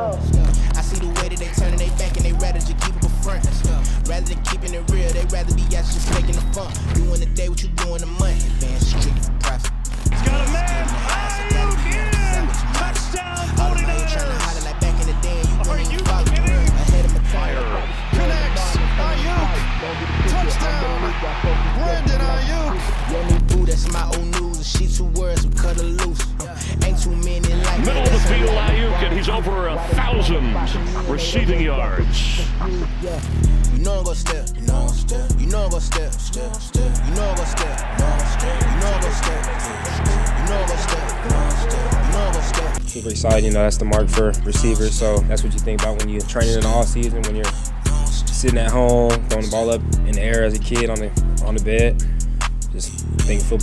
turn that into fun. I see the way that they turning they back and they rather just keep it front. Rather than keeping it real, they rather be out just making the fun. Doing the day what you doing the money. Advance strictly for profit. He's got a man. Touchdown, All the trying to 49ers. like back in the day you Are you even follow me. kidding? Ahead of time. Connects. Aiyuk. Touchdown. Brandon Aiyuk. Yeah, me boo, that's my old news. She two words, we cut her Middle of the field, Aiyuk, and he's over a thousand receiving yards. You know I'm gonna step, you know I'm gonna step, you know I'm gonna step, step, step, you know I'm gonna step, you know I'm gonna step, you know I'm gonna step, you know I'm gonna step, you know I'm gonna step, you know I'm gonna step. super excited. You know, that's the mark for receivers. So that's what you think about when you're training in the off season, when you're sitting at home, throwing the ball up in the air as a kid on the on the bed. Just thinking football.